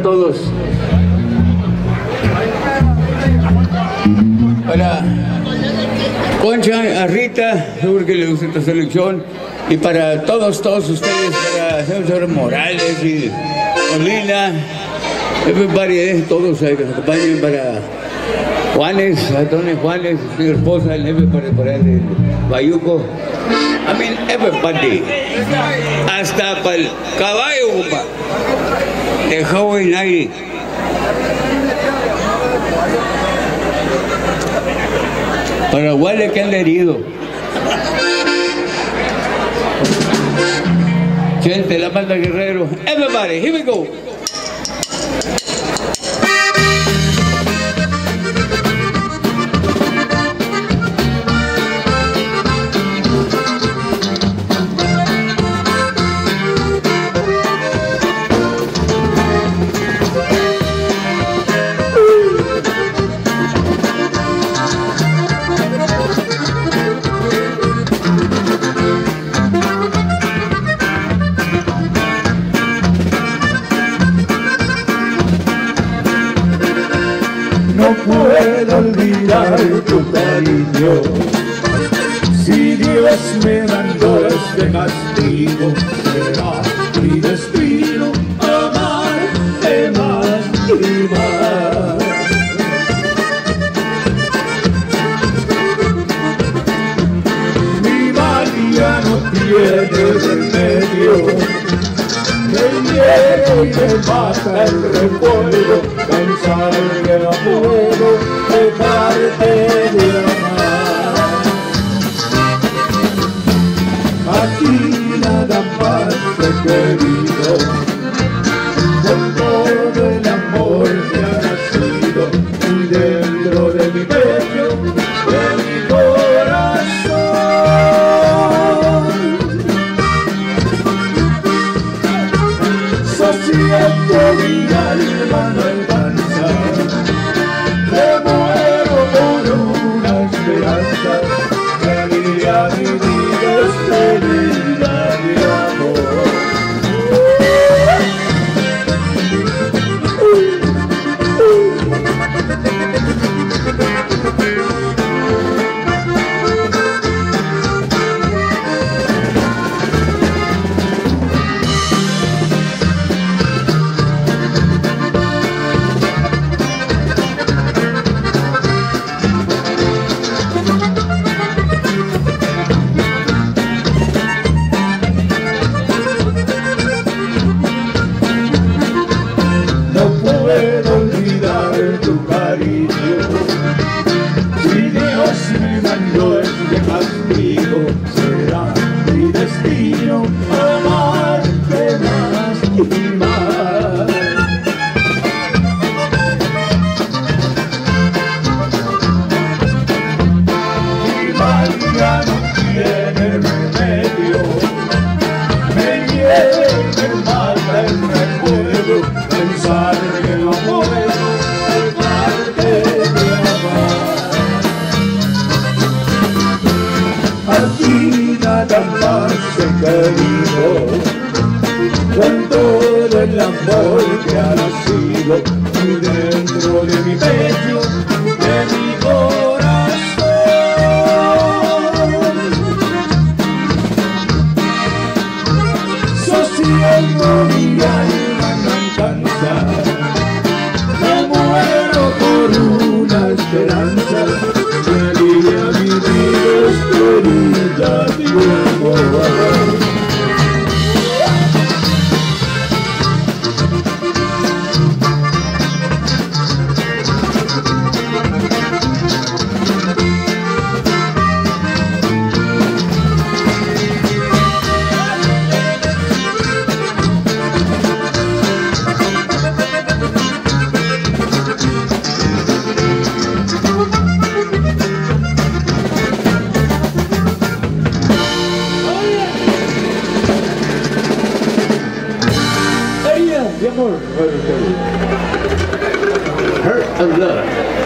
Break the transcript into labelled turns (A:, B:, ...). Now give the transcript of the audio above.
A: todos. Para Concha, a Rita, seguro que le gusta esta selección. Y para todos, todos ustedes, para señor Morales y Olina, everybody, eh, todos que acompañen para Juanes, Antonio Juanes, su esposa, el para, para el Bayuco. I mean, everybody. Hasta para el caballo, compa. De Hawaii Night. Para Wale que anda herido. Gente, la banda guerrero. Everybody, here we go.
B: Olvidar tu cariño. Si Dios me mandó este castigo, será mi destino amarte más y más. Mi mal ya no tiene remedio. Me hiere y me mata el recuerdo, pensar que no puedo baby. Destino amarte más y más. Mal ya no tiene remedio. Me me mata el recuerdo Pensar que no puedo nada más he querido. Todo el amor que ha nacido Y dentro de mi pecho, de mi corazón Sosiego mi alma no alcanza Me muero por una esperanza
A: Hurt a lot.